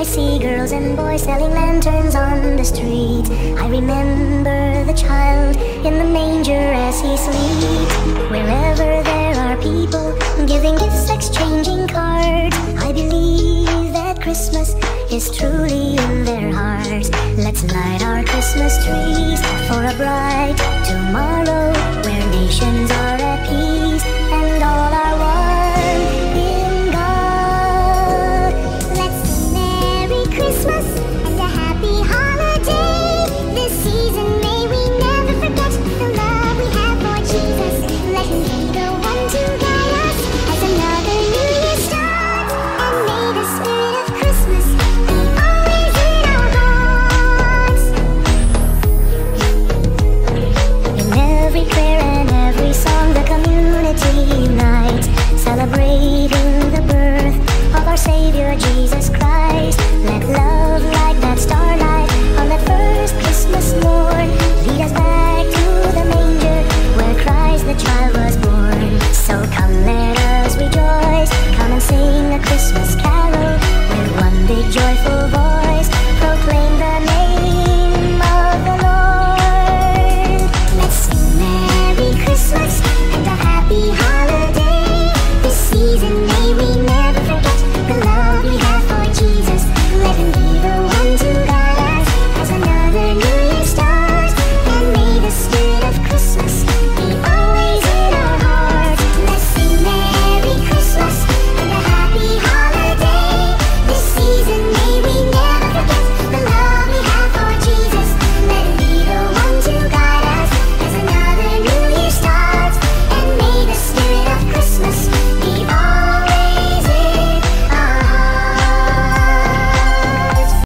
I see girls and boys selling lanterns on the street. I remember the child in the manger as he sleeps. Wherever there are people giving gifts, exchanging cards, I believe that Christmas is truly in their hearts. Let's light our Christmas trees for a bright tomorrow where nations.